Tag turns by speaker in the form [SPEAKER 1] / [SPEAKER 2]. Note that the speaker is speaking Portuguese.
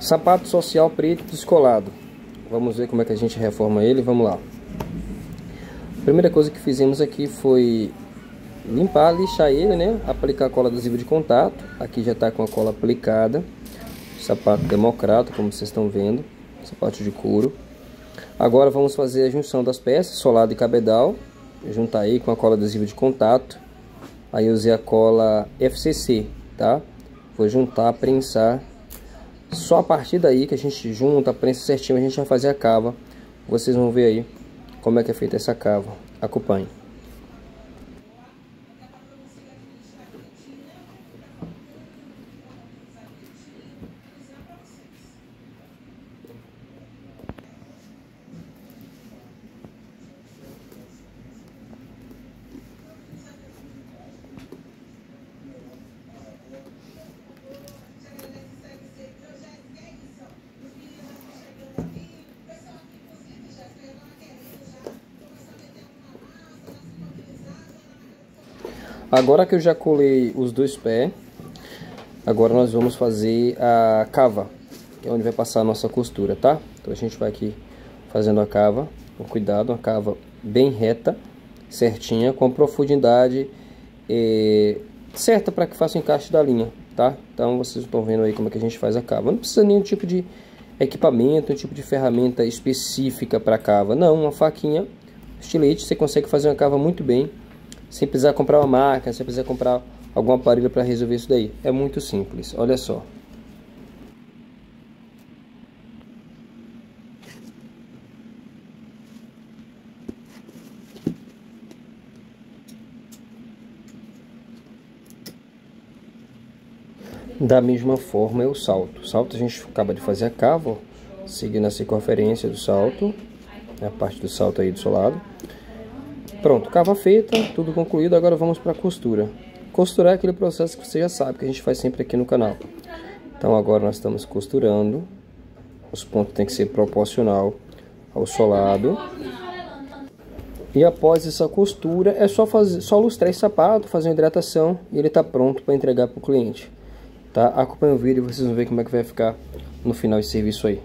[SPEAKER 1] Sapato social preto descolado. Vamos ver como é que a gente reforma ele, vamos lá. A primeira coisa que fizemos aqui foi limpar, lixar ele, né? Aplicar a cola adesiva de contato. Aqui já está com a cola aplicada. Sapato democrata, como vocês estão vendo. Sapato de couro. Agora vamos fazer a junção das peças, solado e cabedal. Juntar aí com a cola adesiva de contato. Aí usei a cola FCC, tá? Vou juntar, prensar só a partir daí que a gente junta, prensa certinho, a gente vai fazer a cava. Vocês vão ver aí como é que é feita essa cava. Acompanhe. Agora que eu já colei os dois pés, agora nós vamos fazer a cava, que é onde vai passar a nossa costura, tá? Então a gente vai aqui fazendo a cava, com cuidado, uma cava bem reta, certinha, com profundidade é, certa para que faça o encaixe da linha, tá? Então vocês estão vendo aí como é que a gente faz a cava. Não precisa nenhum tipo de equipamento, nenhum tipo de ferramenta específica para cava. Não, uma faquinha, estilete, você consegue fazer uma cava muito bem sem precisar comprar uma máquina, sem precisar comprar algum aparelho para resolver isso daí. É muito simples, olha só. Da mesma forma é o salto. Salto a gente acaba de fazer a cava, seguindo a circunferência do salto, a parte do salto aí do seu lado. Pronto, cava feita, tudo concluído, agora vamos para a costura. Costurar é aquele processo que você já sabe, que a gente faz sempre aqui no canal. Então agora nós estamos costurando, os pontos têm que ser proporcional ao solado. E após essa costura, é só, fazer, só lustrar esse sapato, fazer uma hidratação e ele está pronto para entregar para o cliente. Tá? Acompanhe o vídeo e vocês vão ver como é que vai ficar no final esse serviço aí.